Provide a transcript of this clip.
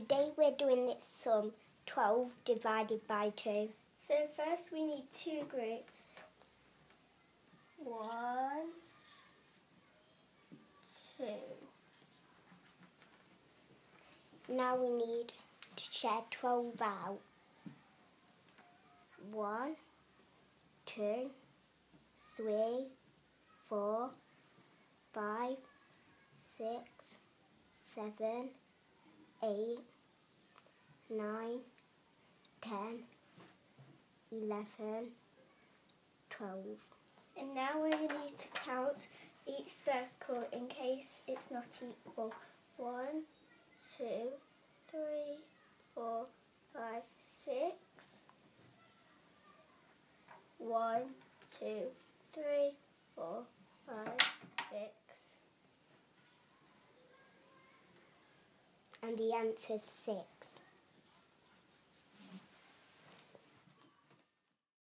today we're doing this sum 12 divided by 2. So first we need two groups. One, two. Now we need to share 12 out. One, two, three, four, five, six, seven, eight, nine, ten, eleven, twelve. And now we need to count each circle in case it's not equal. One, two, three, four, five, six. One, two, three, four, five, six. And the answer's six.